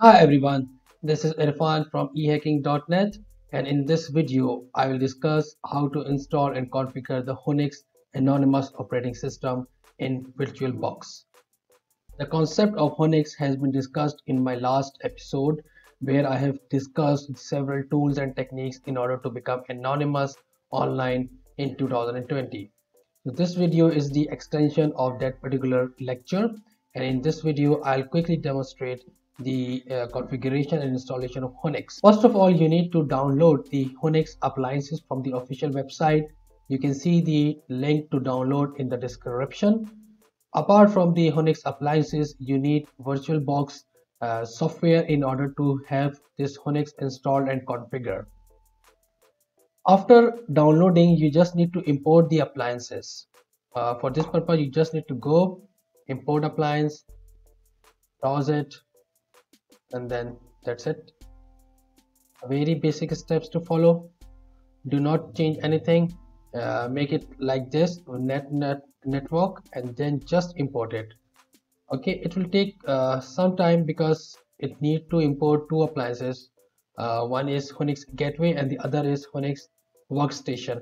Hi everyone, this is Irfan from ehacking.net and in this video I will discuss how to install and configure the Whonix anonymous operating system in VirtualBox. The concept of Whonix has been discussed in my last episode where I have discussed several tools and techniques in order to become anonymous online in 2020. So this video is the extension of that particular lecture and in this video I'll quickly demonstrate the uh, configuration and installation of Whonix. First of all, you need to download the Whonix appliances from the official website. You can see the link to download in the description. Apart from the Whonix appliances, you need VirtualBox uh, software in order to have this Whonix installed and configured. After downloading, you just need to import the appliances. Uh, for this purpose, you just need to go import appliance, browse it, and then that's it. Very basic steps to follow. Do not change anything. Uh, make it like this net net network and then just import it. Okay it will take uh, some time because it need to import two appliances. Uh, one is Whonix gateway and the other is Whonix workstation.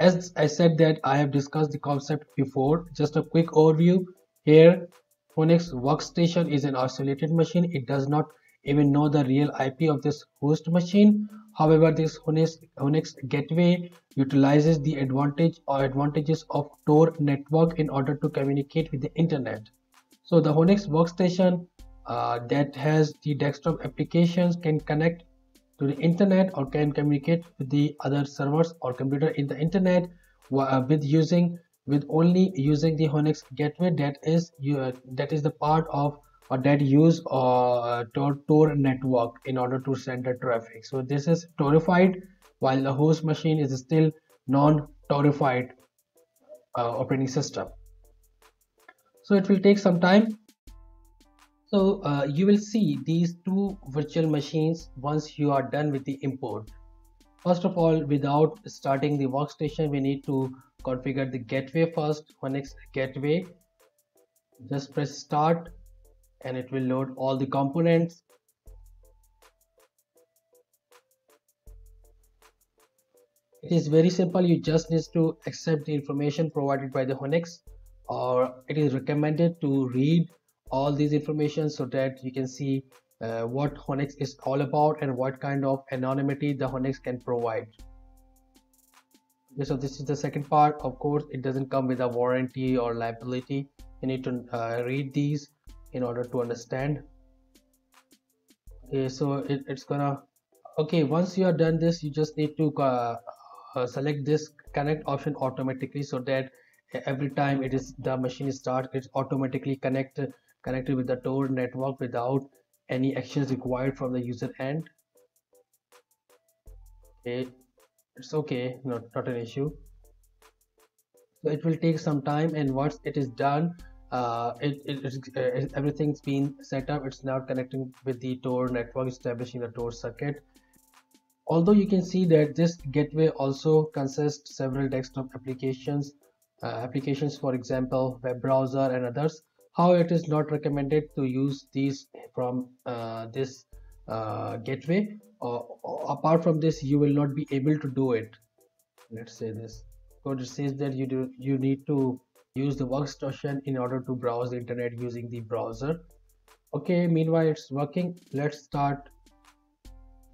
As I said that I have discussed the concept before just a quick overview. Here Whonix workstation is an isolated machine. It does not even know the real IP of this host machine. However, this Whonix gateway utilizes the advantage or advantages of Tor network in order to communicate with the internet. So the Whonix workstation uh, that has the desktop applications can connect to the internet or can communicate with the other servers or computer in the internet uh, with using with only using the Whonix gateway that is uh, that is the part of or that use uh, Tor, Tor network in order to send the traffic. So this is Torified while the host machine is still non-Torified uh, operating system. So it will take some time. So uh, you will see these two virtual machines once you are done with the import. First of all, without starting the workstation, we need to configure the gateway first. Whonix gateway. Just press start and it will load all the components. It is very simple. You just need to accept the information provided by the Whonix or it is recommended to read all these information so that you can see uh, what Whonix is all about and what kind of anonymity the Whonix can provide. Okay, so this is the second part. Of course it doesn't come with a warranty or liability. You need to uh, read these in order to understand. Okay so it, it's gonna okay once you are done this you just need to uh, uh, select this connect option automatically so that every time it is the machine starts it's automatically connected connected with the Tor network without any actions required from the user end. Okay it's okay not, not an issue. So it will take some time and once it is done uh, it, it, uh, everything's been set up. It's now connecting with the tor network establishing the tor circuit. Although you can see that this gateway also consists several desktop applications uh, applications for example web browser and others. How it is not recommended to use these from uh, this uh, gateway apart from this you will not be able to do it. Let's say this. It says that you do you need to use the workstation in order to browse the internet using the browser. Okay meanwhile it's working. Let's start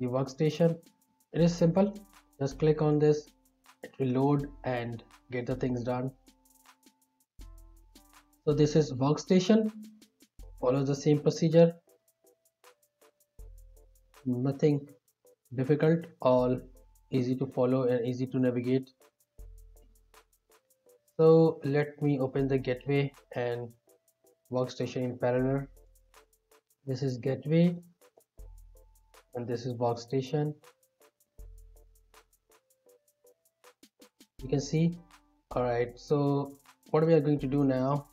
the workstation. It is simple. Just click on this. It will load and get the things done. So this is workstation. Follow the same procedure. Nothing difficult. All easy to follow and easy to navigate so let me open the gateway and workstation in parallel. This is gateway and this is workstation. You can see. All right so what we are going to do now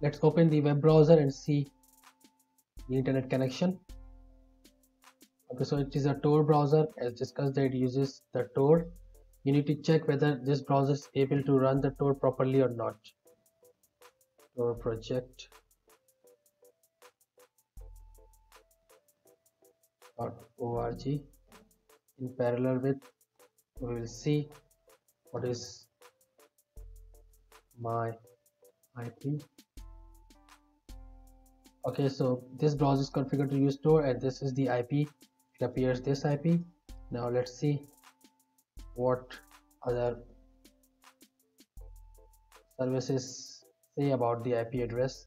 let's open the web browser and see the internet connection. Okay so it is a tor browser. As discussed that it uses the tor you need to check whether this browser is able to run the Tor properly or not. Tor project. org. In parallel with we will see what is my IP okay so this browser is configured to use Tor and this is the IP it appears this IP now let's see what other services say about the IP address?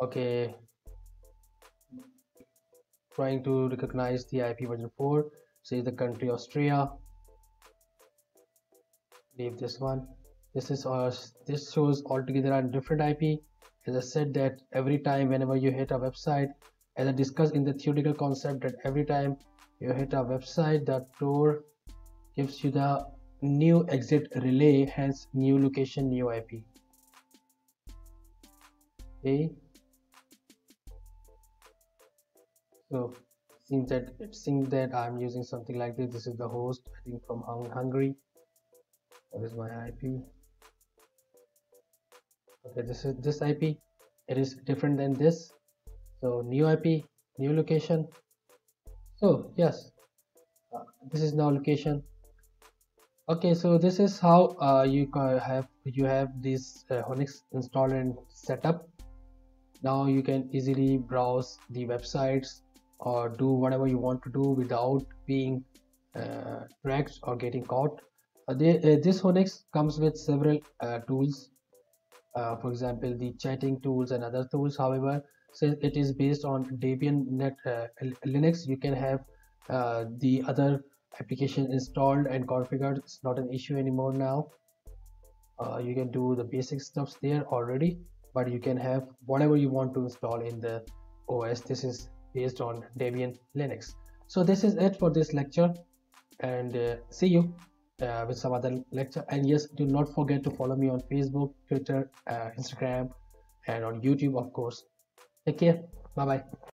Okay. Trying to recognize the IP version 4 say the country Austria. Leave this one. This is uh, this shows altogether a different IP as I said that every time whenever you hit a website as I discussed in the theoretical concept that every time you hit a website the Tor gives you the new exit relay hence new location new IP okay so seems that it seems that I'm using something like this this is the host I think from Hungary. What is my IP okay this is this ip it is different than this. So new ip new location. So yes uh, this is now location okay so this is how uh, you have you have this uh, Whonix installed and set up. Now you can easily browse the websites or do whatever you want to do without being uh, tracked or getting caught. Uh, they, uh, this Whonix comes with several uh, tools. For example the chatting tools and other tools. However since it is based on debian net linux you can have the other application installed and configured it's not an issue anymore now. Uh, you can do the basic stuffs there already but you can have whatever you want to install in the os this is based on debian linux. So this is it for this lecture and uh, see you uh, with some other lecture. And yes do not forget to follow me on facebook twitter uh, instagram and on youtube of course. Take care. Bye bye